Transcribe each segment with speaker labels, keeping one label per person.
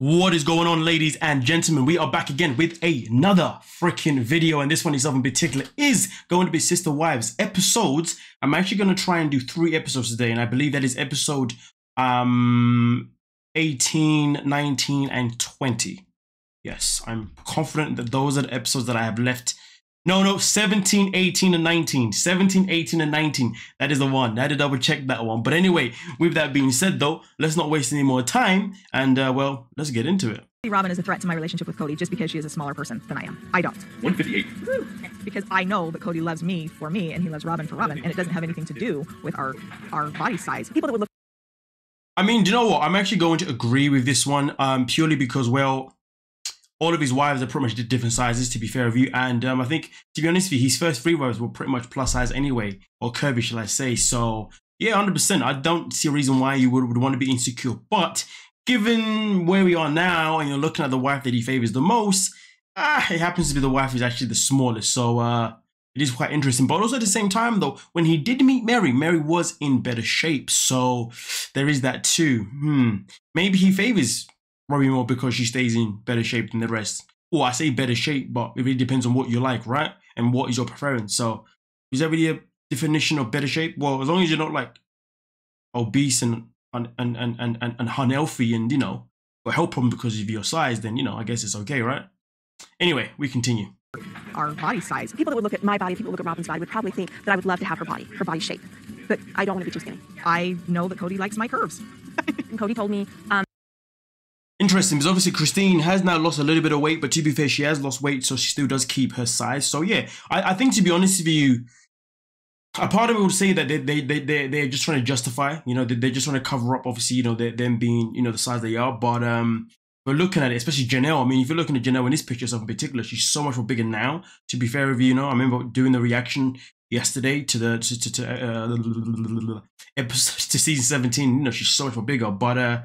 Speaker 1: What is going on, ladies and gentlemen? We are back again with another freaking video, and this one itself in particular is going to be Sister Wives episodes. I'm actually going to try and do three episodes today, and I believe that is episode um 18, 19, and 20. Yes, I'm confident that those are the episodes that I have left no, no, 17, 18, and 19. 17, 18, and 19. That is the one. I had to double check that one. But anyway, with that being said, though, let's not waste any more time. And, uh, well, let's get into it.
Speaker 2: Robyn is a threat to my relationship with Kody just because she is a smaller person than I am. I don't.
Speaker 3: 158.
Speaker 2: Because I know that Kody loves me for me and he loves Robyn for Robyn, and it doesn't have anything to do with our, our body size. People that would look
Speaker 1: I mean, do you know what? I'm actually going to agree with this one um, purely because, well, all of his wives are pretty much different sizes, to be fair with you. And um, I think, to be honest with you, his first three wives were pretty much plus size anyway, or curvy, shall I say. So, yeah, 100%. I don't see a reason why you would, would want to be insecure. But given where we are now, and you're looking at the wife that he favors the most, ah, it happens to be the wife who's actually the smallest. So, uh, it is quite interesting. But also at the same time, though, when he did meet Meri, Meri was in better shape. So there is that too. Hmm. Maybe he favors Robbie more because she stays in better shape than the rest. Or I say better shape, but it really depends on what you like, right? And what is your preference. So is that really a definition of better shape? Well, as long as you're not like obese and and and and and, and unhealthy and you know, or health problem because of your size, then you know, I guess it's okay, right? Anyway, we continue.
Speaker 2: our body size.
Speaker 4: People that would look at my body, people look at Robyn's body, would probably think that I would love to have her body, her body shape. But I don't want to be too skinny.
Speaker 2: I know that Kody likes my curves.
Speaker 4: Kody told me, um,
Speaker 1: Interesting, because obviously Christine has now lost a little bit of weight, but to be fair, she has lost weight, so she still does keep her size. So yeah, I, I think to be honest with you, a part of me would say that they they they they they're just trying to justify, you know, they, they just want to cover up, obviously, you know, them being you know the size they are. But um, but looking at it, especially Janelle, I mean, if you're looking at Janelle in this picture in particular, she's so much more bigger now. To be fair with you, you know, I remember doing the reaction yesterday to the to to, to uh, episode to season seventeen. You know, she's so much more bigger. But uh,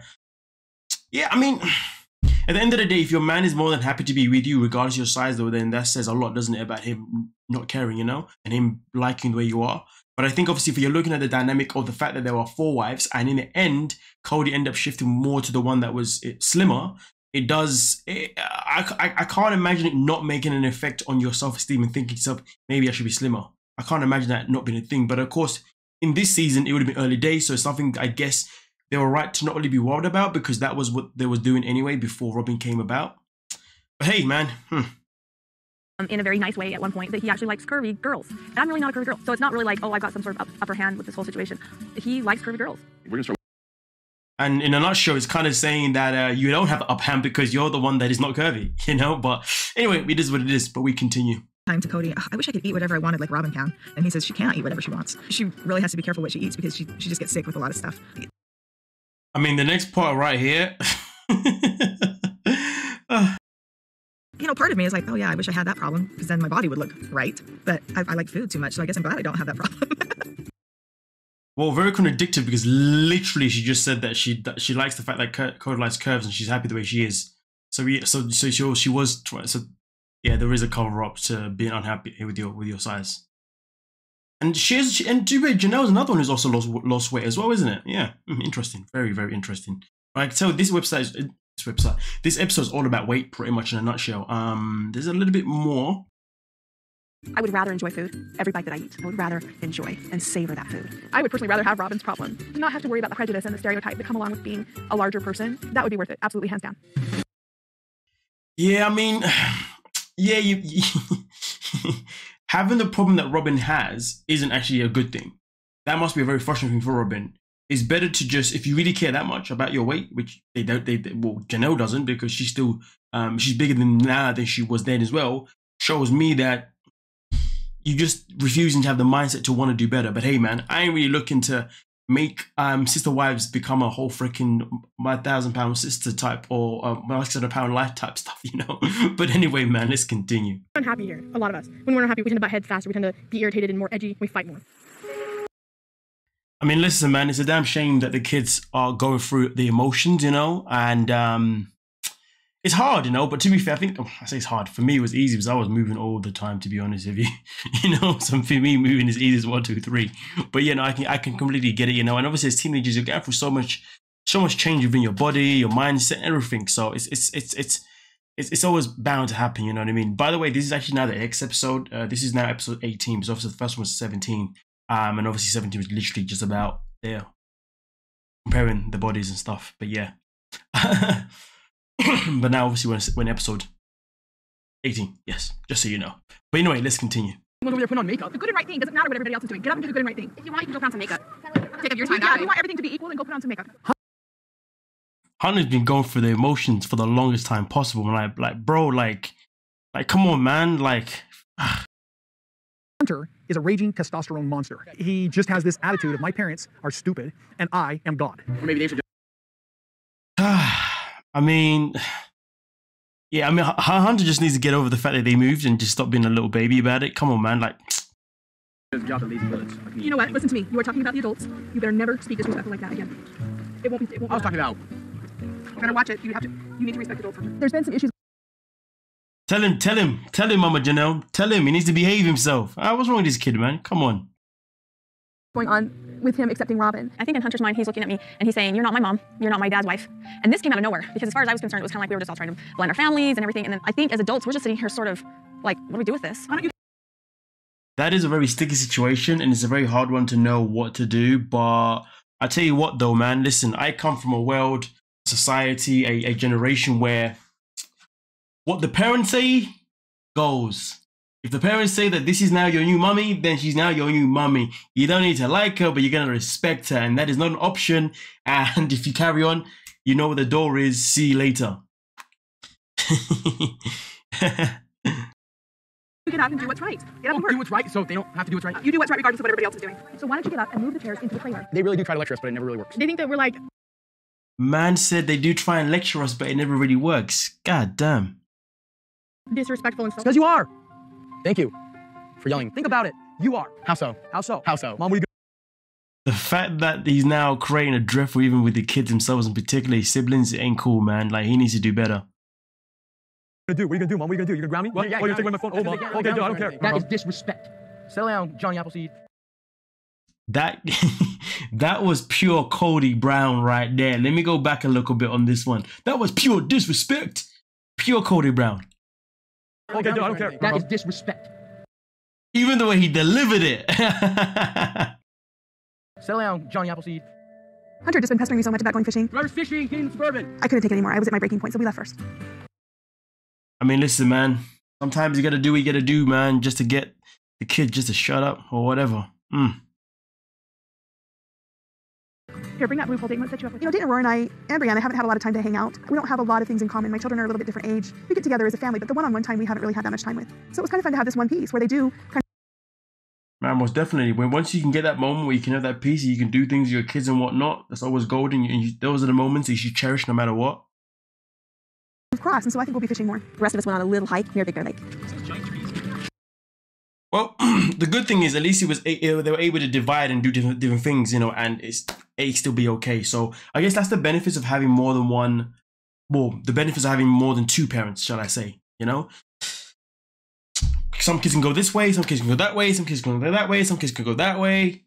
Speaker 1: yeah, I mean, at the end of the day, if your man is more than happy to be with you, regardless of your size, though, then that says a lot, doesn't it, about him not caring, you know, and him liking the way you are. But I think obviously, if you're looking at the dynamic of the fact that there were four wives, and in the end, Kody ended up shifting more to the one that was eh, slimmer. It does. It, I, I can't imagine it not making an effect on your self esteem and thinking yourself, maybe I should be slimmer. I can't imagine that not being a thing. But of course, in this season, it would have been early days, so it's something I guess they were right to not really be worried about because that was what they was doing anyway before Robyn came about. But hey, man, hmm.
Speaker 4: um, in a very nice way at one point that he actually likes curvy girls. And I'm really not a curvy girl. So it's not really like, oh, I've got some sort of up, upper hand with this whole situation. He likes curvy girls.
Speaker 3: We're gonna start
Speaker 1: and in a nutshell, it's kind of saying that uh, you don't have the up hand because you're the one that is not curvy, you know. But anyway, it is what it is. But we continue.
Speaker 2: Time to Kody. I wish I could eat whatever I wanted like Robyn can. And he says she can't eat whatever she wants. She really has to be careful what she eats because she, she just gets sick with a lot of stuff.
Speaker 1: I mean, the next part right here. Uh,
Speaker 2: You know, part of me is like, oh yeah, I wish I had that problem because then my body would look right. But I, I like food too much, so I guess I'm glad I don't have that problem.
Speaker 1: well, very contradictory because literally she just said that she that she likes the fact that Cur- likes curves and she's happy the way she is. So we so so she she was so yeah, there is a cover up to being unhappy with your with your size. And she is, she, and to be Janelle's another one who's also lost lost weight as well, isn't it? Yeah, mm, interesting, very very interesting. I can tell this website is this website this episode is all about weight, pretty much in a nutshell. Um, there's a little bit more.
Speaker 4: I would rather enjoy food, every bite that I eat. I would rather enjoy and savor that food.
Speaker 5: I would personally rather have Robyn's problem. Not have to worry about the prejudice and the stereotype that come along with being a larger person. That would be worth it. Absolutely, hands down.
Speaker 1: Yeah, I mean, yeah, you, you having the problem that Robyn has isn't actually a good thing. That must be a very frustrating thing for Robyn. It's better to just, if you really care that much about your weight, which they don't, they they- well, Janelle doesn't because she's still, um, she's bigger than now than she was then as well. Shows me that you just refusing to have the mindset to want to do better. But hey, man, I ain't really looking to make um sister wives become a whole freaking my thousand pound sister type or uh, my six hundred pound life type stuff, you know. but anyway, man, let's continue.
Speaker 5: Unhappy here, a lot of us. When we're unhappy, we tend to butt heads faster. We tend to be irritated and more edgy. We fight more.
Speaker 1: I mean, listen, man, it's a damn shame that the kids are going through the emotions, you know, and um, it's hard, you know. But to be fair, I think I say it's hard. For me, it was easy because I was moving all the time. To be honest with you, you know, so for me, moving is easy as one, two, three. But you know, I can I can completely get it, you know. And obviously, as teenagers, you're going through so much so much change within your body, your mindset, everything. So it's it's it's it's it's, it's always bound to happen. You know what I mean? By the way, this is actually now the X episode. Uh, this is now episode 18 because obviously the first one was 17. Um, and obviously 17 was literally just about there comparing the bodies and stuff. But yeah. but now obviously when when episode 18, yes, just so you know. But anyway, let's continue.
Speaker 5: Someone over there putting on makeup.
Speaker 2: The good and right thing doesn't matter what everybody else is doing. Get up and do the good and right thing.
Speaker 5: If you want, you can go put on some makeup.
Speaker 2: Take up your time. Yeah, if you want everything to be equal, then go put on some makeup.
Speaker 1: Hunter's been going through the emotions for the longest time possible. And like, like, bro, like, like, come on, man, like.
Speaker 6: Hunter is a raging testosterone monster. He just has this attitude of my parents are stupid and I am God.
Speaker 3: Or maybe they should
Speaker 1: I mean, yeah, I mean, Hunter just needs to get over the fact that they moved and just stop being a little baby about it. Come on, man, like.
Speaker 3: just drop the lazy bullets.
Speaker 2: You know what? Listen to me. You are talking about the adults. You better never speak disrespectful like that again. It won't be. It won't
Speaker 3: I was
Speaker 2: be
Speaker 3: talking about.
Speaker 2: You better watch it. You have to. You need to respect adults. There's been some issues
Speaker 1: Tell him, tell him, tell him, Mama Janelle. Tell him he needs to behave himself. Ah, what's wrong with this kid, man? Come on.
Speaker 2: Going on with him accepting Robyn.
Speaker 4: I think in Hunter's mind, he's looking at me and he's saying, You're not my mom. You're not my dad's wife. And this came out of nowhere because, as far as I was concerned, it was kind of like we were just all trying to blend our families and everything. And then I think as adults, we're just sitting here sort of like, What do we do with this?
Speaker 2: Why don't you
Speaker 1: That is a very sticky situation and it's a very hard one to know what to do. But I tell you what, though, man, listen, I come from a world, society, a, a generation where what the parents say goes. If the parents say that this is now your new mummy, then she's now your new mummy. You don't need to like her, but you're going to respect her. And that is not an option. And if you carry on, you know where the door is. See you later.
Speaker 2: You get up and do what's right? Get up
Speaker 3: Well,
Speaker 2: and
Speaker 3: do what's right, so they don't have to do what's right.
Speaker 2: You do what's right regardless of what everybody else is doing. So why don't you get up and move the chairs into the trailer?
Speaker 3: They really do try to lecture us, but it never really works.
Speaker 2: They think that we're like
Speaker 1: Man said they do try and lecture us, but it never really works. God damn.
Speaker 2: disrespectful and stuff.
Speaker 3: Because you are. Thank you for yelling. Think about it. You are. How so? How so? How so? Mom, what are you
Speaker 1: The fact that he's now creating a drift even with the kids themselves and particularly his siblings, ain't cool, man. Like he needs to do better.
Speaker 6: gonna do? What are you gonna do, mom? What are you gonna do? You gonna ground me? What?
Speaker 3: Yeah,
Speaker 6: oh, you're
Speaker 3: yeah,
Speaker 6: taking away my phone? Oh, mom.
Speaker 3: yeah,
Speaker 6: Okay, dude, I don't care.
Speaker 3: That is disrespect. Settle down, Johnny Appleseed.
Speaker 1: That that was pure Kody Brown right there. Let me go back a little bit on this one. That was pure disrespect. Pure Kody Brown.
Speaker 6: Okay, dude, I don't care.
Speaker 3: That is disrespect.
Speaker 1: Even the way he delivered it.
Speaker 3: Settle down, Johnny Appleseed.
Speaker 2: Hunter just been pestering me so much about going fishing.
Speaker 3: Driver's fishing, getting suburban.
Speaker 2: I couldn't take it anymore. I was at my breaking point, so we left first.
Speaker 1: I mean, listen, man. Sometimes you gotta do what you gotta do, man, just to get the kid just to shut up or whatever. Mm.
Speaker 2: Here, bring that blue folding. Let's set you up with. You know, Dayton, Aurora, and I, and Breanna haven't had a lot of time to hang out. We don't have a lot of things in common. My children are a little bit different age. We get together as a family, but the one-on-one time we haven't really had that much time with. So it was kind of fun to have this one piece where they do kind
Speaker 1: Man, most definitely. When once you can get that moment where you can have that peace, you can do things with your kids and whatnot. That's always golden. And you, those are the moments that you should cherish no matter what.
Speaker 2: of cross, and so I think we'll be fishing more.
Speaker 4: The rest of us went on a little hike near Big Bear Lake.
Speaker 1: Well, the good thing is at least it was they were able to divide and do different different things, you know, and it's it still be okay. So I guess that's the benefits of having more than one. Well, the benefits of having more than two parents, shall I say? You know, some kids can go this way, some kids can go that way, some kids can go that way, some kids can go that way.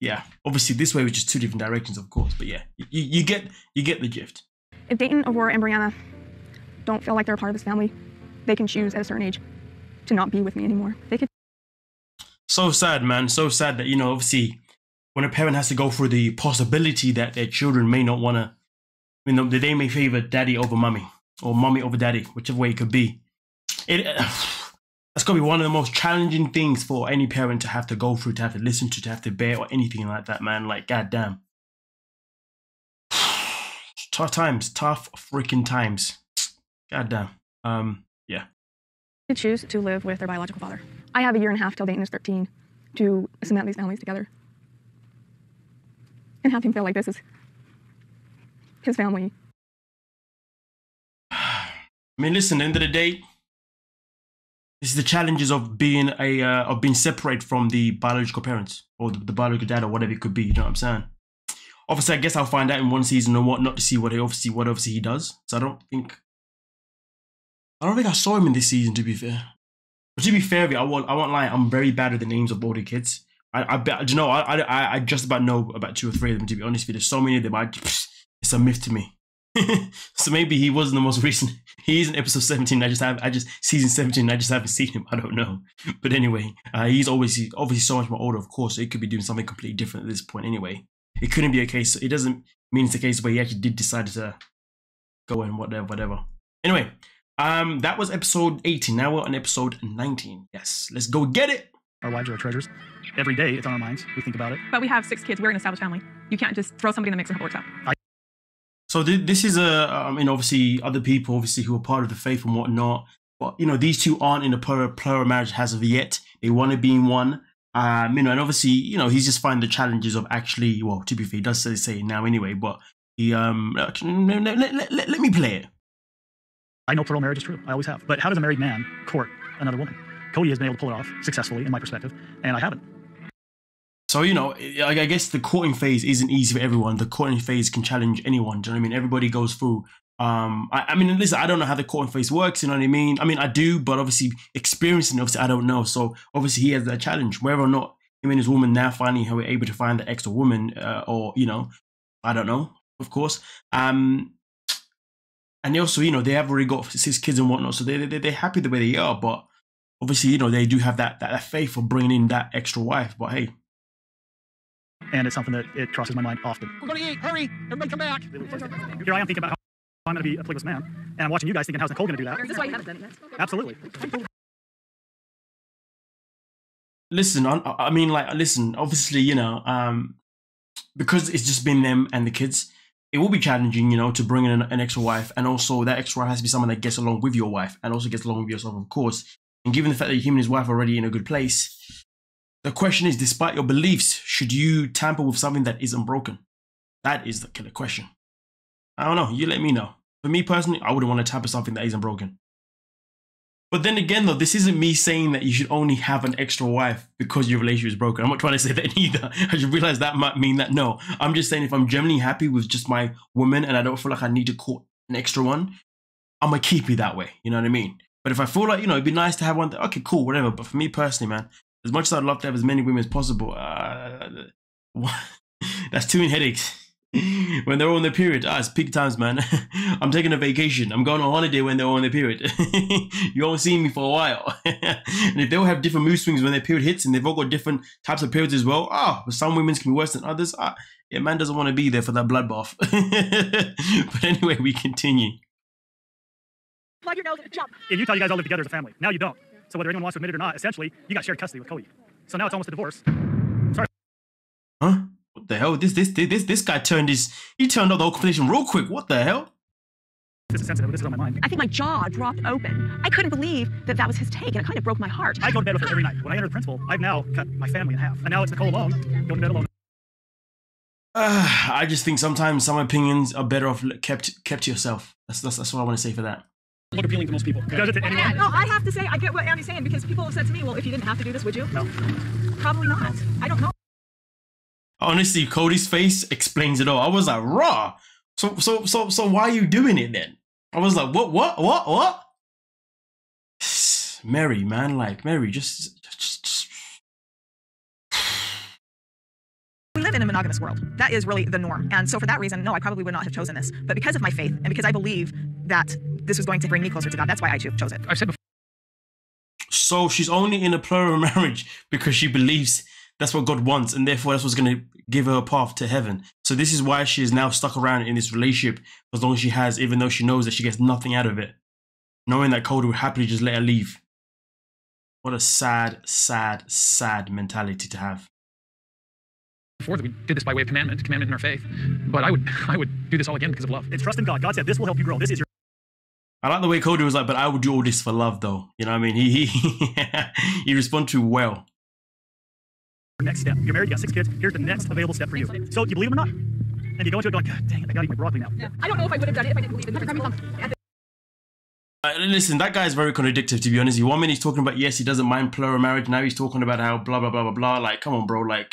Speaker 1: Yeah, obviously this way, which is two different directions, of course. But yeah, you, you get you get the gift.
Speaker 4: If Dayton, Aurora, and Breanna don't feel like they're a part of this family, they can choose at a certain age to not be with me anymore. They could
Speaker 1: so sad, man. So sad that you know, obviously, when a parent has to go through the possibility that their children may not want to, you know, they may favor daddy over mummy or mummy over daddy, whichever way it could be. It that's got to be one of the most challenging things for any parent to have to go through, to have to listen to, to have to bear, or anything like that, man. Like, goddamn. tough times, tough freaking times. Goddamn. Um, yeah.
Speaker 4: To choose to live with their biological father. I have a year and a half till Dayton is 13 to cement these families together and have him feel like this is his family.
Speaker 1: I mean, listen. End of the day, this is the challenges of being a uh, of being separated from the biological parents or the, the biological dad or whatever it could be. You know what I'm saying? Obviously, I guess I'll find out in one season or what not to see what he obviously what obviously he does. So I don't think I don't think I saw him in this season. To be fair, but to be fair, I won't I won't lie. I'm very bad with the names of the kids. I I bet you know I I I just about know about two or three of them. To be honest with you, there's so many of them. I it's a myth to me. so maybe he wasn't the most recent. He's in episode 17. I just have, I just season 17. I just haven't seen him. I don't know. But anyway, uh, he's obviously obviously so much more older. Of course, so he could be doing something completely different at this point. Anyway, it couldn't be a case. It doesn't mean it's a case where he actually did decide to go and whatever, whatever. Anyway, um, that was episode 18. Now we're on episode 19. Yes, let's go get it.
Speaker 6: Our wives are our treasures. Every day, it's on our minds. We think about it.
Speaker 5: But we have six kids. We're an established family. You can't just throw somebody in the mix and hope it works out.
Speaker 1: So th- this is a, I mean, obviously other people, obviously who are part of the faith and whatnot. But you know, these two aren't in a plural, plural marriage as of yet. They want to be in one. Um, you know, and obviously, you know, he's just finding the challenges of actually. Well, to be fair, he does say, say it now anyway. But he, um, let, let, let, let, let me play it.
Speaker 6: I know plural marriage is true. I always have. But how does a married man court another woman? Kody has been able to pull it off successfully, in my perspective, and I haven't.
Speaker 1: So you know, I guess the courting phase isn't easy for everyone. The courting phase can challenge anyone. Do you know what I mean? Everybody goes through. Um, I, I mean, listen, I don't know how the courting phase works. You know what I mean? I mean, I do, but obviously experiencing, obviously, I don't know. So obviously, he has that challenge. Whether or not him and his woman now finally are able to find the extra woman, uh, or you know, I don't know. Of course. Um, and they also, you know, they have already got six kids and whatnot, so they they they're happy the way they are. But obviously, you know, they do have that that, that faith of bringing in that extra wife. But hey,
Speaker 6: And it's something that it crosses my mind often.
Speaker 3: We're going to eat. Hurry. Everybody come back.
Speaker 6: Here I am thinking about how I'm going to be a polygamous man, and I'm watching you guys thinking, how's Nicole going to do that?
Speaker 5: Is this why you haven't done it?
Speaker 6: Absolutely.
Speaker 1: listen, I, I mean, like, listen. Obviously, you know, um, because it's just been them and the kids. It will be challenging, you know, to bring in an, an extra wife, and also that extra wife has to be someone that gets along with your wife, and also gets along with yourself, of course. And given the fact that him and his wife are already in a good place, the question is: despite your beliefs, should you tamper with something that isn't broken? That is the killer question. I don't know. You let me know. For me personally, I wouldn't want to tamper something that isn't broken. But then again, though, this isn't me saying that you should only have an extra wife because your relationship is broken. I'm not trying to say that either. I should realize that might mean that no. I'm just saying if I'm generally happy with just my woman and I don't feel like I need to court an extra one, I'm gonna keep it that way. You know what I mean? But if I feel like you know it'd be nice to have one, that, okay, cool, whatever. But for me personally, man, as much as I'd love to have as many women as possible, uh, that's too many headaches. when they're on their period, ah, it's peak times, man. I'm taking a vacation. I'm going on holiday when they're on their period. you won't see me for a while. and if they all have different mood swings when their period hits, and they've all got different types of periods as well, ah, but some women's can be worse than others. Ah, yeah, man doesn't want to be there for that bloodbath. but anyway, we continue.
Speaker 5: Plug your nose and jump.
Speaker 6: In Utah, you guys all live together as a family. Now you don't. So whether anyone wants to admit it or not, essentially, you got shared custody with Kody. So now it's almost a divorce.
Speaker 1: Huh? What the hell? This this this this guy turned his he turned up the whole conversation real quick. What the hell?
Speaker 6: This is sensitive. This is on my mind.
Speaker 5: I think my jaw dropped open. I couldn't believe that that was his take, and it kind of broke my heart.
Speaker 6: I go to bed with her every night. When I enter the principle, I've now cut my family in half. And now it's Nicole alone. Go to bed alone.
Speaker 1: Uh, I just think sometimes some opinions are better off kept kept to yourself. That's that's, that's what I want to say for that.
Speaker 6: Look appealing to most people. Does it to anyone?
Speaker 5: No, I have to say, I get what Andy's saying because people have said to me, well, if you didn't have to do this, would you?
Speaker 6: No.
Speaker 5: Probably not. I don't know.
Speaker 1: Honestly, Kody's face explains it all. I was like, raw. So so so so why are you doing it then? I was like, what what what what? Meri, man, like Meri, just just, just
Speaker 5: We live in a monogamous world. That is really the norm. And so for that reason, no, I probably would not have chosen this. But because of my faith and because I believe that this was going to bring me closer to God, that's why I cho- chose it.
Speaker 3: I've said before.
Speaker 1: So she's only in a plural marriage because she believes that's what God wants, and therefore that's what's going to give her a path to heaven. So this is why she is now stuck around in this relationship as long as she has, even though she knows that she gets nothing out of it, knowing that Kody would happily just let her leave. What a sad, sad, sad mentality to have.
Speaker 3: before that we did this by way of commandment, commandment in our faith. But I would, I would do this all again because of love.
Speaker 6: It's trust in God. God said this will help you grow. This is your
Speaker 1: I like the way Kody was like, but I would do all this for love, though. You know what I mean? He he he responded to well.
Speaker 6: Next step. You're married, you got six kids. Here's the next available step for you. So do you believe him or not? And you go into it going, God dang it, I gotta eat my broccoli now.
Speaker 5: I don't know if I would have done it if I didn't believe in it.
Speaker 1: Uh, listen, that guy's very contradictory, to be honest. One minute he's talking about yes, he doesn't mind plural marriage. Now he's talking about how blah blah blah blah blah. Like, come on, bro. Like,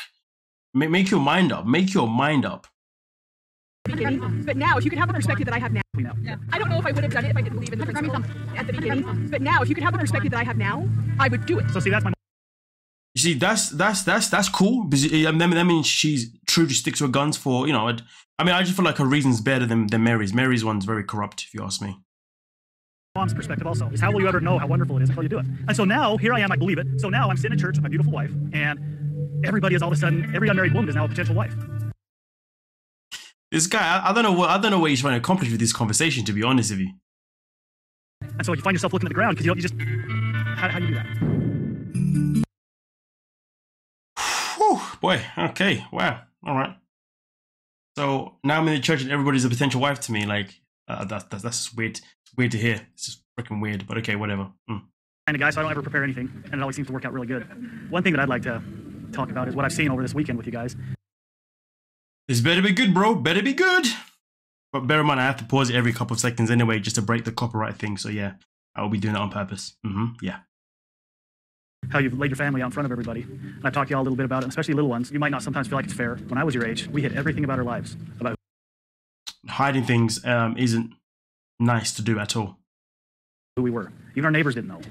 Speaker 1: make, make your mind up. Make your mind up.
Speaker 5: But now, if you could have the perspective that I have now,
Speaker 6: We know.
Speaker 5: I don't know if I would have done it if I didn't believe in the principle at the beginning. But now, if you could have the perspective that I have now, I would do it.
Speaker 6: So see, that's my
Speaker 1: You see, that's that's that's that's cool. Because it- that that means she's true to stick to her guns for you know I mean, I just feel like her reason's better than, than Meri's. Meri's one's very corrupt, if you ask me.
Speaker 6: mom's perspective also is how will you ever know how wonderful it is until you do it? And so now here I am, I believe it. So now I'm sitting in church with my beautiful wife, and everybody is all of a sudden every unmarried woman is now a potential wife.
Speaker 1: This guy, I, I don't know what I don't know what he's trying to accomplish with this conversation. To be honest with you,
Speaker 6: And so you find yourself looking at the ground because you, you just how, how do you do that?
Speaker 1: Boy. Okay, wow. All right. So now I'm in the church and everybody's a potential wife to me. Like uh, that's that's that's weird. It's weird to hear. It's just freaking weird. But okay, whatever. Mm.
Speaker 6: kind of guy, so I don't ever prepare anything, and it always seems to work out really good. One thing that I'd like to talk about is what I've seen over this weekend with you guys.
Speaker 1: This better be good, bro. Better be good. But bear in mind, I have to pause it every couple of seconds anyway, just to break the copyright thing. So yeah, I will be doing that on purpose. hmm Yeah.
Speaker 6: How you've laid your family out in front of everybody. And I've talked to y'all a little bit about it, and especially little ones. You might not sometimes feel like it's fair. When I was your age, we hid everything about our lives, about
Speaker 1: Hiding things um, isn't nice to do at all.
Speaker 6: who we were. Even our neighbors didn't know.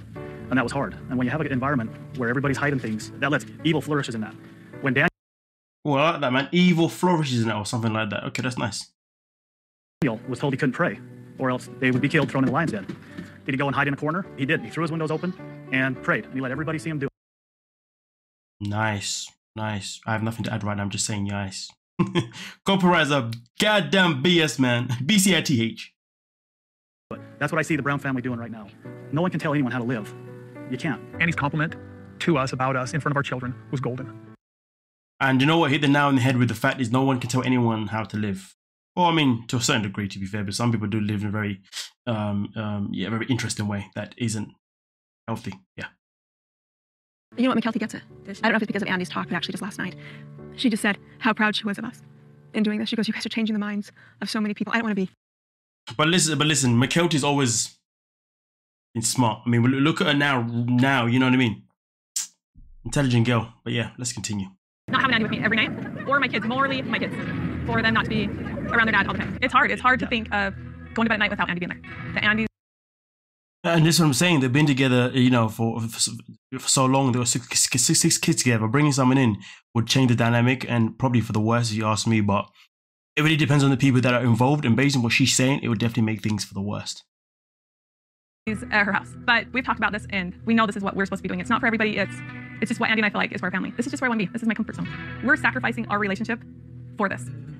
Speaker 6: And that was hard. And when you have an environment where everybody's hiding things, that lets evil flourishes in that. When Dan,
Speaker 1: Well, I like that, man. Evil flourishes in it or something like that. Okay, that's nice.
Speaker 6: Daniel was told he couldn't pray, or else they would be killed, thrown in the lion's den. Did he go and hide in a corner? He did. He threw his windows open and prayed, and he let everybody see him do it.
Speaker 1: Nice, nice. I have nothing to add right now. I'm just saying nice. A goddamn BS, man. BCITH.
Speaker 6: But that's what I see the Brown family doing right now. No one can tell anyone how to live. You can't.
Speaker 7: Annie's compliment to us about us in front of our children was golden.
Speaker 1: And you know what? Hit the nail on the head with the fact is no one can tell anyone how to live. Well, I mean, to a certain degree, to be fair, but some people do live in a very, um, um, yeah, very interesting way that isn't healthy. Yeah.
Speaker 4: You know what, Mykelti gets it. I don't know if it's because of Andy's talk, but actually just last night, she just said how proud she was of us in doing this. She goes, "You guys are changing the minds of so many people. I don't want to be."
Speaker 1: But listen, but listen, Mykelti's always been smart. I mean, look at her now. Now, you know what I mean? Intelligent girl. But yeah, let's continue.
Speaker 4: Not having Andy with me every night, or my kids, morally, my kids, for them not to be around their dad all the time. It's hard. It's hard to think of going to bed at night without Andy being there. The Andy
Speaker 1: And this is what I'm saying. They've been together, you know, for for, so- for so long. There were six, six, six kids together. Bringing someone in would change the dynamic, and probably for the worse, if you ask me. But it really depends on the people that are involved. And based on what she's saying, it would definitely make things for the worst.
Speaker 4: is at her house. But we've talked about this, and we know this is what we're supposed to be doing. It's not for everybody. It's it's just what Andy and I feel like is for our family. This is just where I want to be. This is my comfort zone. We're sacrificing our relationship for this, but it's worth.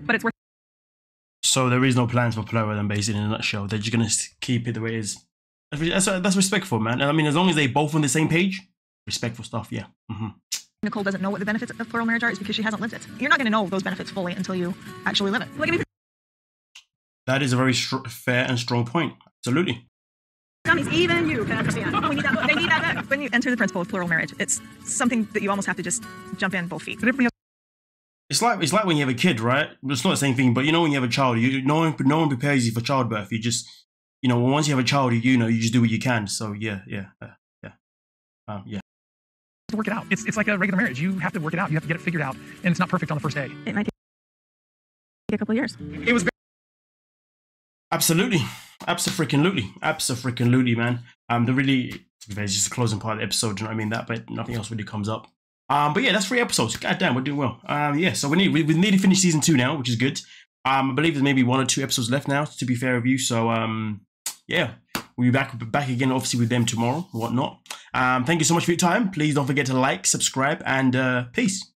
Speaker 1: So there is no plans for Flora. Then, basically, in a nutshell, they're just gonna keep it the way it is. That's, that's, respectful, man. And I mean, as long as they both on the same page, respectful stuff. Yeah. hmm
Speaker 5: Nicole doesn't know what the benefits of plural marriage are is because she hasn't lived it. You're not going to know those benefits fully until you actually live it.
Speaker 4: At me.
Speaker 1: That is a very str- fair and strong point. Absolutely.
Speaker 5: Dummies, even you can understand. We need that, they need that. When you enter the principle of plural marriage, it's something that you almost have to just jump in both feet.
Speaker 7: But everybody
Speaker 1: It's like it's like when you have a kid, right? It's not the same thing, but you know when you have a child, you no one no one prepares you for childbirth. You just you know once you have a child, you, you know you just do what you can. So yeah, yeah, uh, yeah, um, yeah.
Speaker 7: have to work it out. It's, it's like a regular marriage. You have to work it out. You have to get it figured out. And it's not perfect on the first day.
Speaker 4: It might take a couple of years.
Speaker 7: It was
Speaker 1: Absolutely, absolutely, absolutely, man. Um, the really to be fair, it's just the closing part of the episode. You know what I mean? That, but nothing else really comes up. Um, but yeah, that's three episodes. God damn, we're doing well. Um, yeah, so we need we, we nearly finished season two now, which is good. Um, I believe there's maybe one or two episodes left now. To be fair with you, so um, yeah, we'll be back back again, obviously with them tomorrow, whatnot. Um, thank you so much for your time. Please don't forget to like, subscribe, and uh, peace.